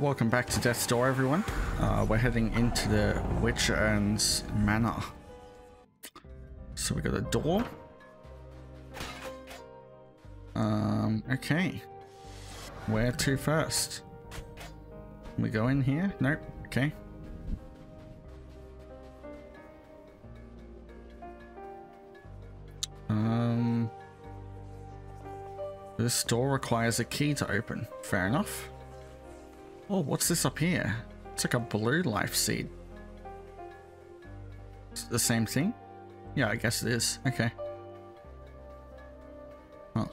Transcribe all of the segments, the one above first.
welcome back to Death's Door, everyone. Uh, we're heading into the Witch Urn's Manor. So we got a door. Um, okay. Where to first? We go in here? Nope. Okay. Um, this door requires a key to open. Fair enough. Oh, what's this up here? It's like a blue life seed. It's the same thing? Yeah, I guess it is. Okay. Well,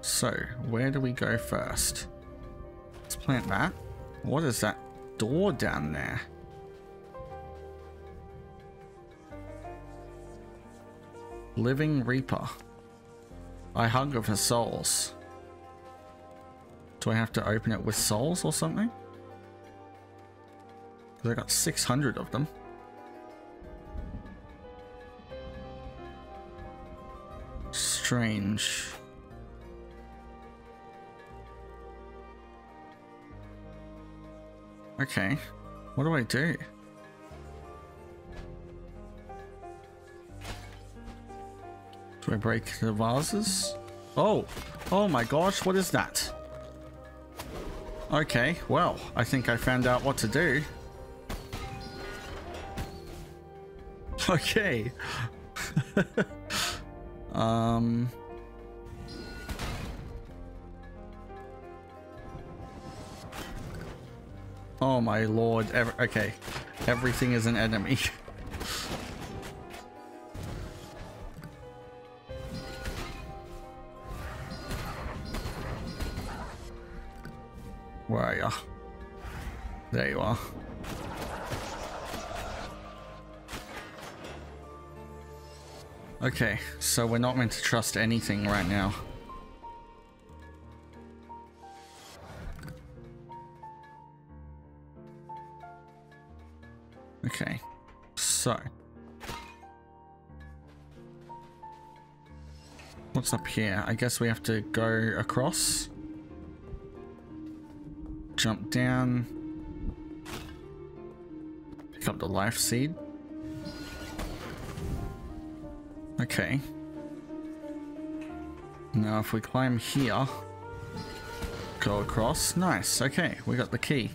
so where do we go first? Let's plant that. What is that door down there? Living Reaper. I hunger for souls. Do I have to open it with souls or something? Because I got 600 of them. Strange. Okay. What do I do? Do I break the vases? Oh! Oh my gosh, what is that? Okay, well, I think I found out what to do. Okay. um... Oh my lord, Ever okay. Everything is an enemy. There you are. Okay, so we're not meant to trust anything right now. Okay, so. What's up here? I guess we have to go across jump down. Up the life seed. Okay. Now if we climb here, go across. Nice, okay, we got the key.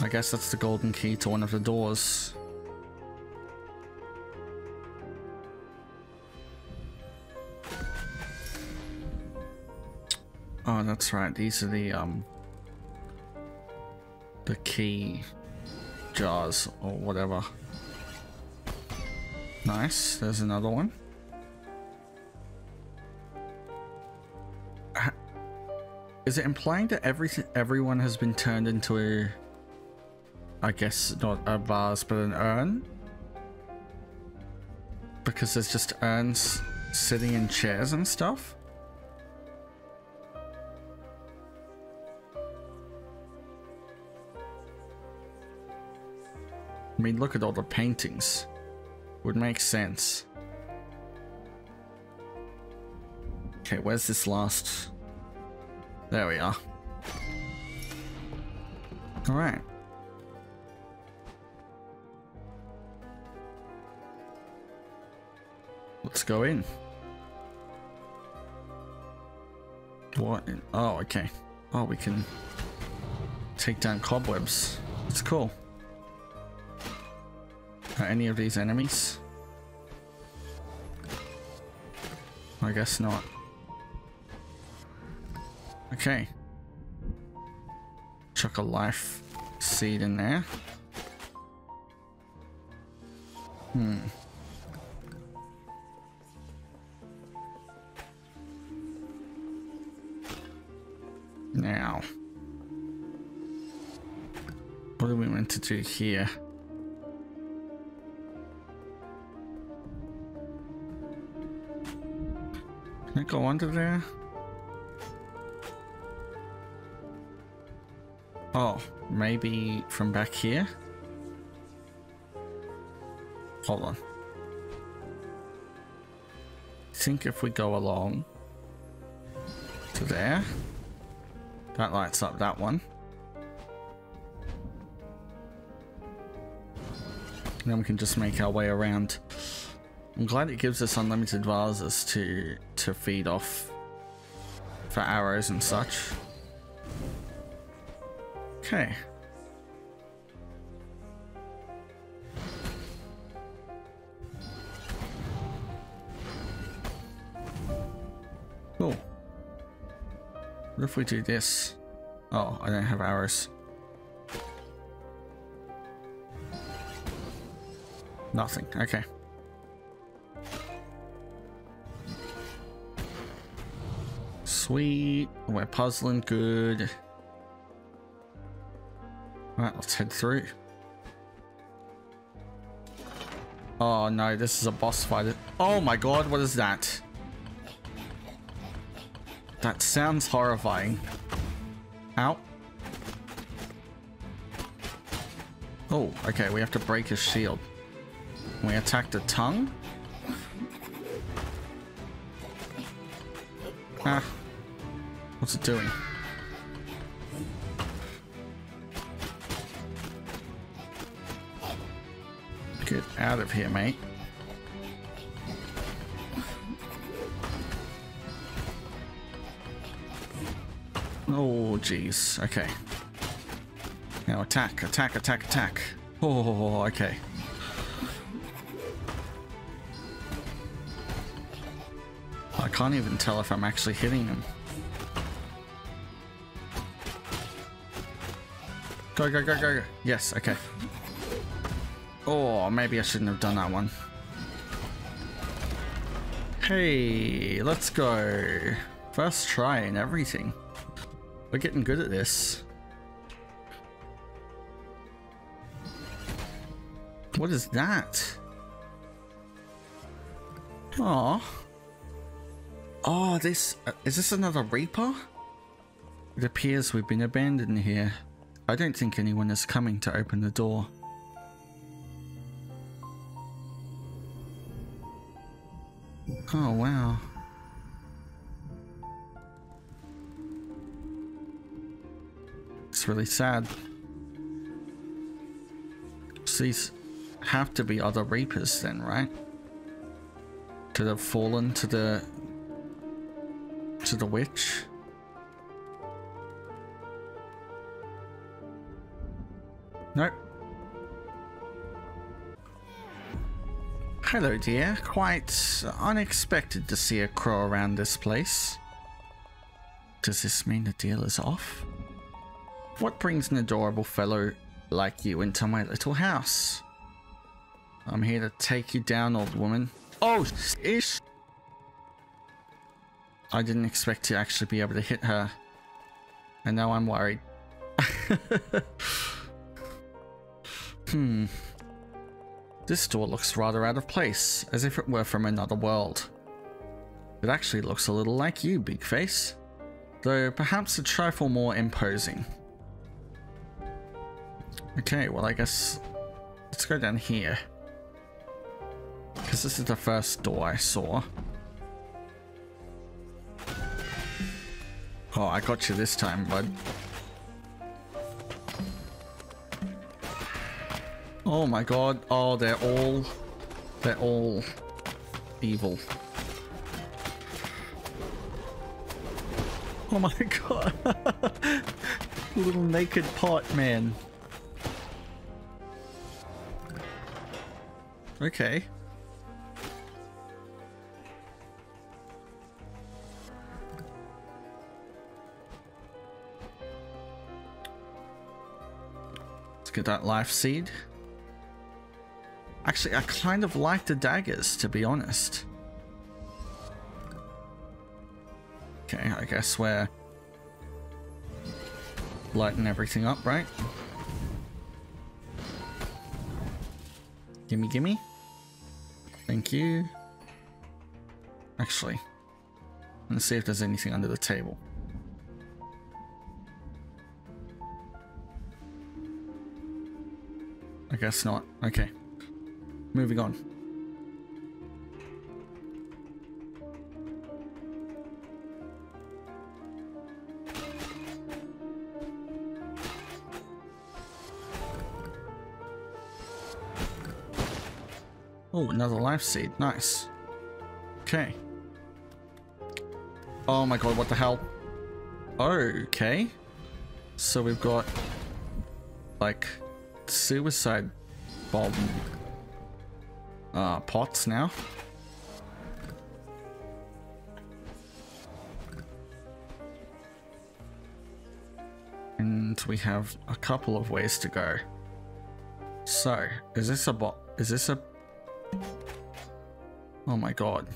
I guess that's the golden key to one of the doors. Oh, that's right. These are the um the key jars or whatever. Nice. There's another one. Is it implying that everything everyone has been turned into a I guess not a vase but an urn? Because there's just urns sitting in chairs and stuff? I mean, look at all the paintings. Would make sense. Okay, where's this last? There we are. Alright. Let's go in. What? Oh, okay. Oh, we can take down cobwebs. It's cool. Any of these enemies? I guess not. Okay. Chuck a life seed in there. Hmm. Now. What are we meant to do here? I go under there? Oh, maybe from back here? Hold on. I think if we go along to there, that lights up that one. Then we can just make our way around. I'm glad it gives us unlimited vases to to feed off for arrows and such. Okay. Cool. What if we do this? Oh, I don't have arrows. Nothing. Okay. Sweet. We're puzzling good. Alright, let's head through. Oh no, this is a boss fight. Oh my god, what is that? That sounds horrifying. Ow. Oh, okay, we have to break his shield. We attack the tongue? Ah. What's it doing? Get out of here, mate. Oh, jeez. Okay. Now attack, attack, attack, attack. Oh, okay. I can't even tell if I'm actually hitting him. Go, go, go, go, go. Yes, okay. Oh, maybe I shouldn't have done that one. Hey, let's go. First try and everything. We're getting good at this. What is that? Oh. Oh, this... Uh, is this another Reaper? It appears we've been abandoned here. I don't think anyone is coming to open the door. Oh, wow. It's really sad. These have to be other Reapers then, right? To have fallen to the... to the witch? Nope. Hello, dear. Quite unexpected to see a crow around this place. Does this mean the deal is off? What brings an adorable fellow like you into my little house? I'm here to take you down, old woman. Oh, ish! I didn't expect to actually be able to hit her. And now I'm worried. hmm. This door looks rather out of place, as if it were from another world. It actually looks a little like you, Big Face. Though perhaps a trifle more imposing. Okay, well I guess... Let's go down here. Because this is the first door I saw. Oh, I got you this time, bud. Oh my god. Oh, they're all... They're all... evil. Oh my god. Little naked pot man. Okay. Let's get that life seed. Actually, I kind of like the daggers, to be honest. Okay, I guess we're lighting everything up, right? Gimme, gimme. Thank you. Actually, let's see if there's anything under the table. I guess not. Okay. Moving on. Oh, another life seed. Nice. Okay. Oh my god, what the hell? Okay. So we've got like suicide bomb uh, pots now. And we have a couple of ways to go. So, is this a bot? Is this a... Oh my god.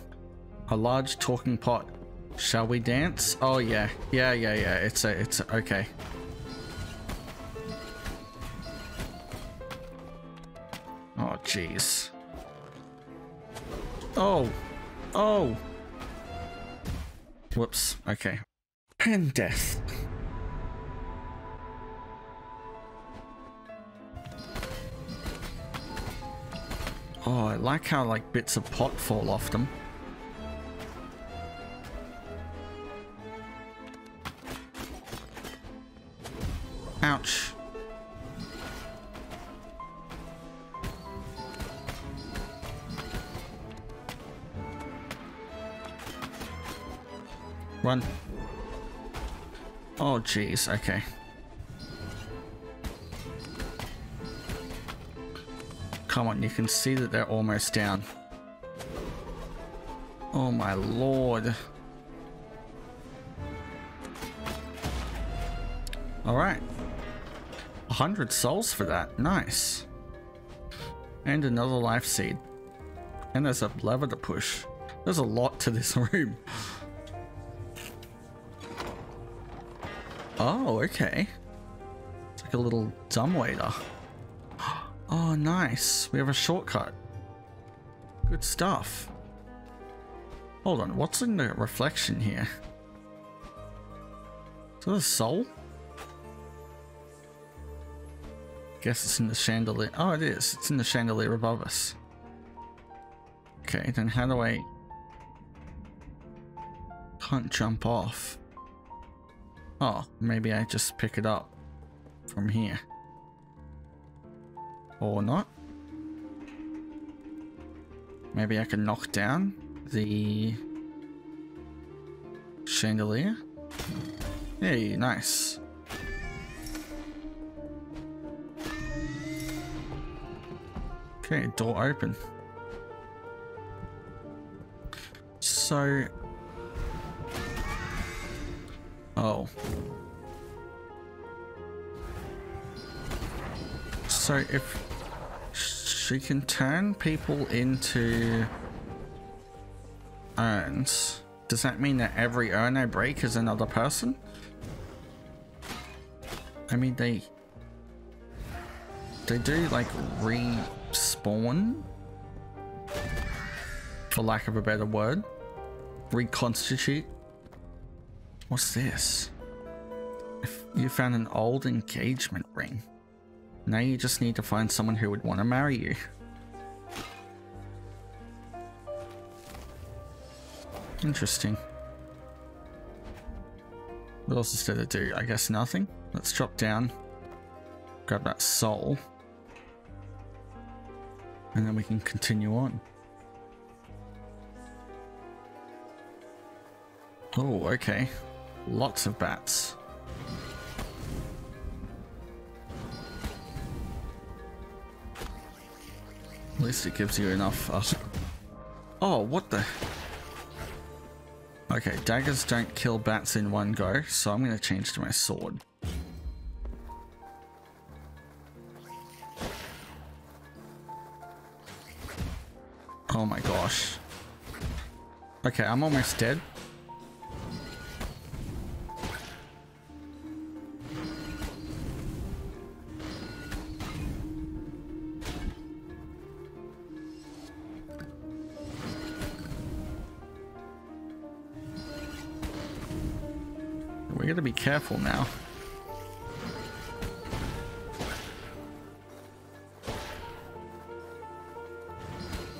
A large talking pot. Shall we dance? Oh yeah. Yeah, yeah, yeah. It's a, it's a, okay. Oh jeez. Oh. Oh. Whoops. Okay. And death. Oh, I like how like bits of pot fall off them. Jeez. Okay. Come on, you can see that they're almost down. Oh my lord. Alright. 100 souls for that. Nice. And another life seed. And there's a lever to push. There's a lot to this room. Oh, okay. It's like a little dumbwaiter. Oh, nice. We have a shortcut. Good stuff. Hold on, what's in the reflection here? Is that a soul? Guess it's in the chandelier. Oh, it is. It's in the chandelier above us. Okay, then how do I... Can't jump off. Oh, maybe I just pick it up from here. Or not. Maybe I can knock down the chandelier. Hey, nice. Okay, door open. So... Oh. So if she can turn people into urns, does that mean that every urn I break is another person? I mean, they... They do, like, respawn? For lack of a better word. Reconstitute? What's this? If you found an old engagement ring. Now you just need to find someone who would want to marry you. Interesting. What else is there to do? I guess nothing. Let's drop down. Grab that soul. And then we can continue on. Oh, okay. Lots of bats. At least it gives you enough. Uh... Oh, what the? Okay, daggers don't kill bats in one go, so I'm going to change to my sword. Oh my gosh. Okay, I'm almost dead. Gotta be careful now.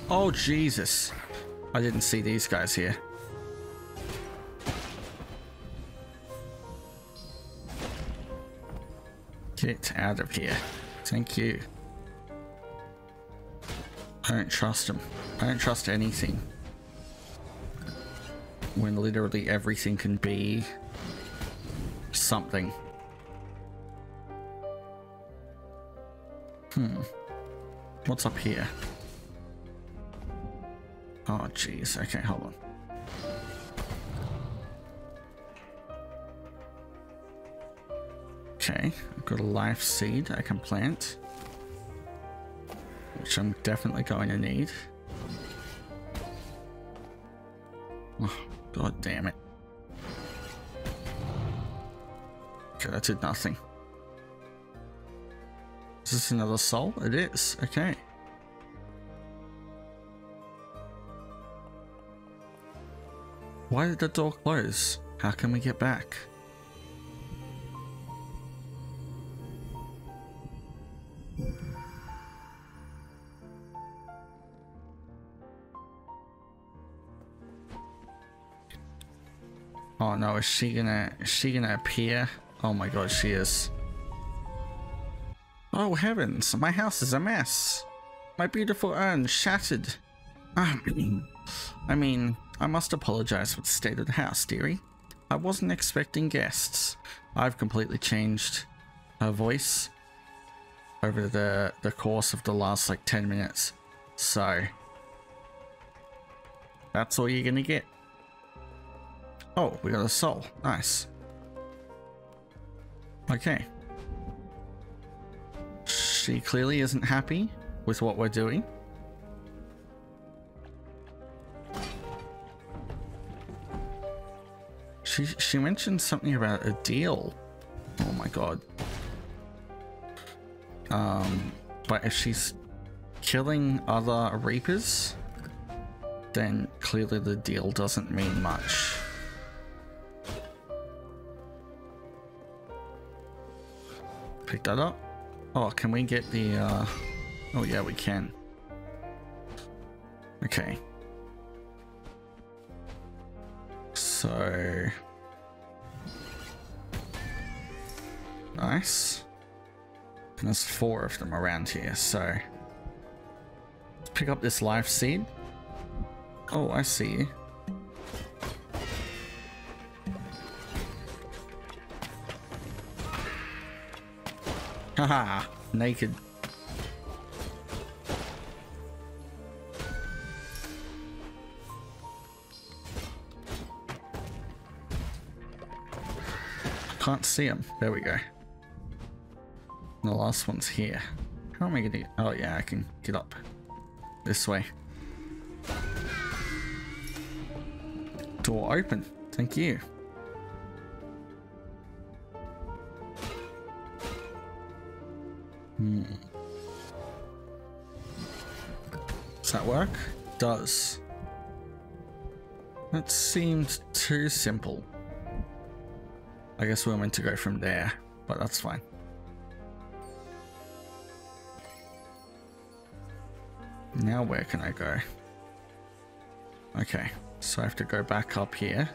Oh, Jesus. I didn't see these guys here. Get out of here. Thank you. I don't trust them. I don't trust anything. When literally everything can be something. Hmm. What's up here? Oh, jeez. Okay, hold on. Okay, I've got a life seed I can plant. Which I'm definitely going to need. Oh, god damn it. Okay, that did nothing. Is this another soul? It is. Okay. Why did the door close? How can we get back? Oh no, is she gonna is she gonna appear? Oh my god, she is. Oh heavens, my house is a mess. My beautiful urn shattered. Ah, I mean, I must apologize for the state of the house, dearie. I wasn't expecting guests. I've completely changed her voice over the, the course of the last like 10 minutes. So, that's all you're gonna get. Oh, we got a soul. Nice. Okay. She clearly isn't happy with what we're doing. She she mentioned something about a deal. Oh my god. Um, but if she's killing other reapers, then clearly the deal doesn't mean much. Pick that up. Oh, can we get the, uh... Oh yeah, we can. Okay. So... Nice. And there's four of them around here, so... Let's pick up this life seed. Oh, I see you. Haha, naked. Can't see him. There we go. The last one's here. How am I gonna... Oh yeah, I can get up. This way. Door open. Thank you. Hmm. Does that work? Does. That seemed too simple. I guess we are meant to go from there, but that's fine. Now where can I go? Okay, so I have to go back up here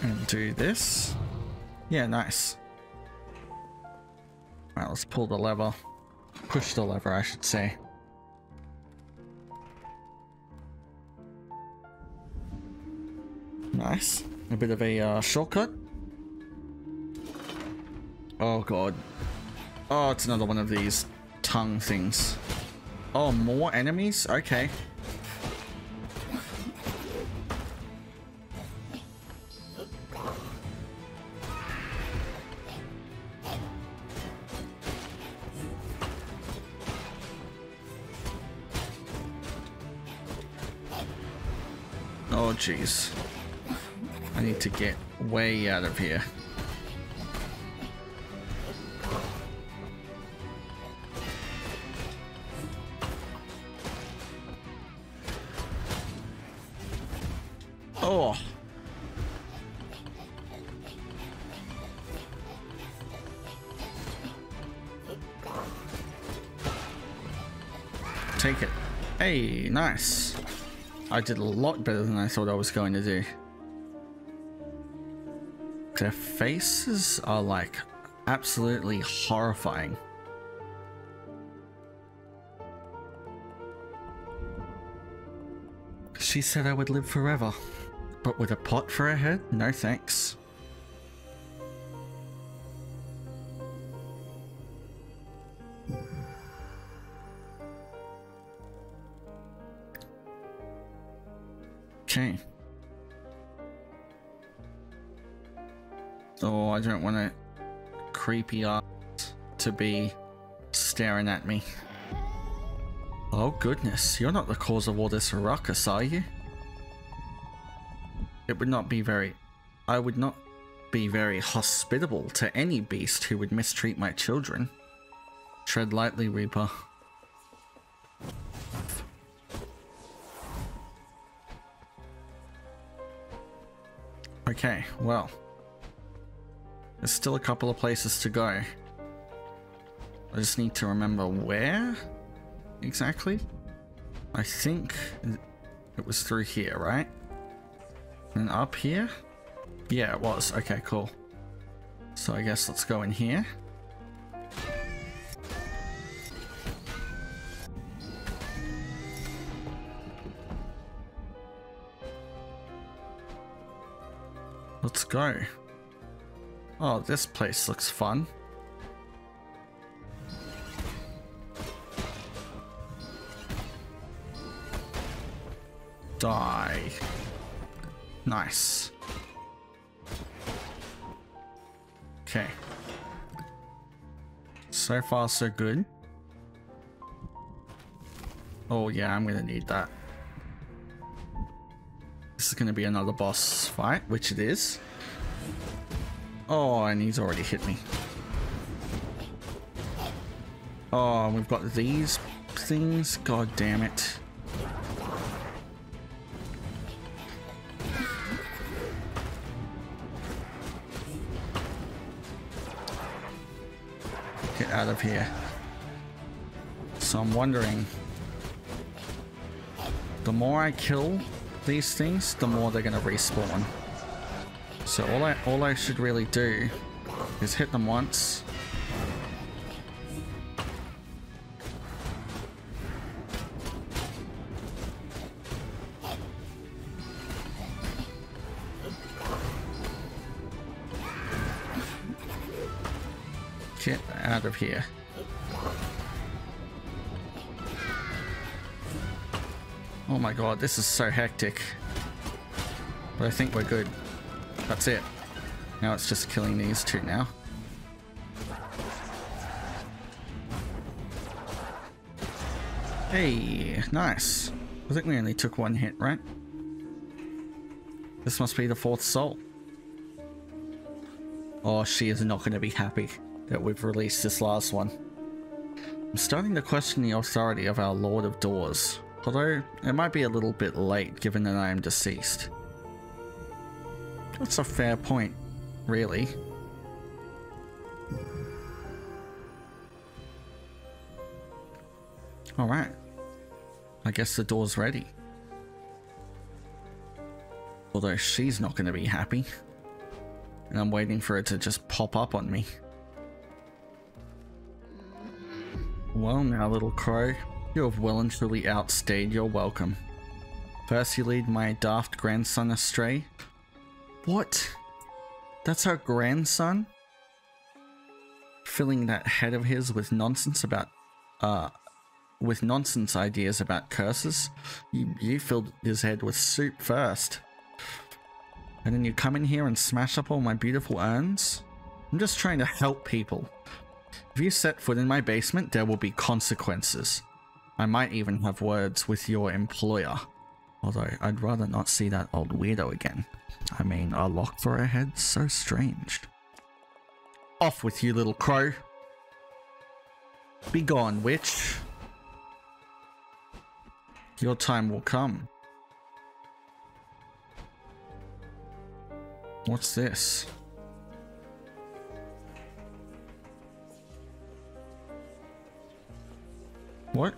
and do this. Yeah, nice. Alright, let's pull the lever. Push the lever, I should say. Nice. A bit of a uh, shortcut. Oh god. Oh, it's another one of these tongue things. Oh, more enemies? Okay. Jeez. I need to get way out of here. Oh. Take it. Hey, nice. I did a lot better than I thought I was going to do. Their faces are like absolutely horrifying. She said I would live forever. But with a pot for a head? No thanks. Okay. Oh, I don't want a creepy ass to be staring at me. Oh goodness, you're not the cause of all this ruckus, are you? It would not be very... I would not be very hospitable to any beast who would mistreat my children. Tread lightly, Reaper. Okay, well. There's still a couple of places to go. I just need to remember where exactly. I think it was through here, right? And up here? Yeah, it was. Okay, cool. So I guess let's go in here. Let's go. Oh, this place looks fun. Die. Nice. Okay. So far, so good. Oh yeah, I'm gonna need that. Is gonna be another boss fight, which it is. Oh, and he's already hit me. Oh, we've got these things. God damn it. Get out of here. So I'm wondering, the more I kill these things, the more they're gonna respawn. So all I all I should really do is hit them once. Get out of here. Oh my god, this is so hectic. But I think we're good. That's it. Now it's just killing these two now. Hey, nice. I think we only took one hit, right? This must be the fourth soul. Oh, she is not going to be happy that we've released this last one. I'm starting to question the authority of our Lord of Doors, although it might be a little bit late given that I am deceased. That's a fair point, really. Alright. I guess the door's ready. Although she's not going to be happy. And I'm waiting for it to just pop up on me. Well now, little crow. You have well and truly outstayed your welcome. First you lead my daft grandson astray, what? That's our grandson? Filling that head of his with nonsense about, uh, with nonsense ideas about curses? You, you filled his head with soup first. And then you come in here and smash up all my beautiful urns? I'm just trying to help people. If you set foot in my basement, there will be consequences. I might even have words with your employer. Although, I'd rather not see that old weirdo again. I mean, a lock for a head? So strange. Off with you, little crow. Be gone, witch. Your time will come. What's this? What?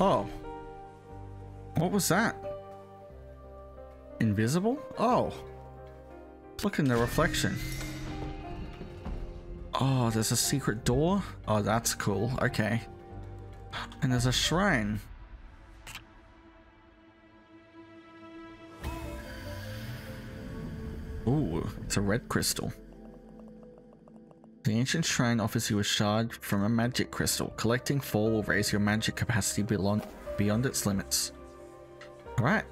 Oh. What was that? Invisible? Oh. Look in the reflection. Oh, there's a secret door? Oh, that's cool. Okay. And there's a shrine. Ooh, it's a red crystal. The ancient shrine offers you a shard from a magic crystal. Collecting four will raise your magic capacity beyond, beyond its limits. Alright.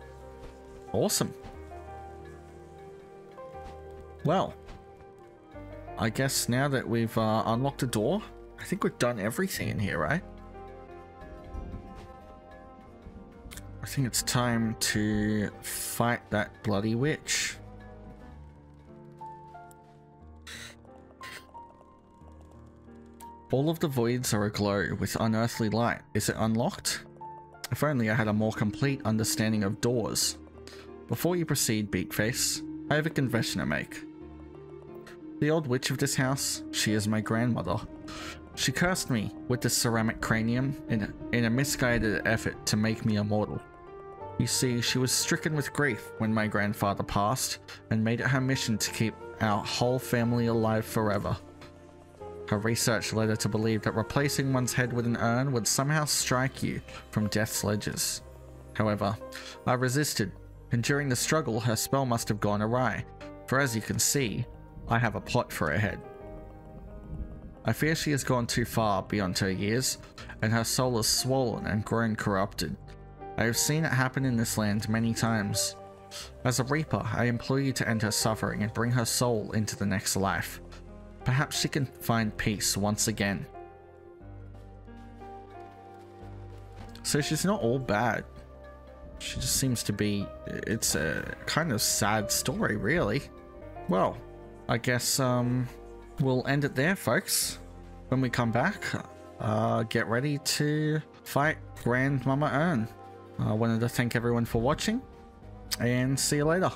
Awesome. Well, I guess now that we've uh, unlocked the door, I think we've done everything in here, right? I think it's time to fight that bloody witch. All of the voids are aglow with unearthly light. Is it unlocked? If only I had a more complete understanding of doors. Before you proceed, Beakface, I have a confession to make. The old witch of this house, she is my grandmother. She cursed me with this ceramic cranium in a, in a misguided effort to make me immortal. You see, she was stricken with grief when my grandfather passed and made it her mission to keep our whole family alive forever. Her research led her to believe that replacing one's head with an urn would somehow strike you from death's ledges. However, I resisted, and during the struggle her spell must have gone awry, for as you can see, I have a plot for her head. I fear she has gone too far beyond her years, and her soul is swollen and grown corrupted. I have seen it happen in this land many times. As a Reaper, I implore you to end her suffering and bring her soul into the next life. Perhaps she can find peace once again. So she's not all bad. She just seems to be... It's a kind of sad story, really. Well, I guess um, we'll end it there, folks. When we come back, uh, get ready to fight Grandmama Urn. I wanted to thank everyone for watching, and see you later.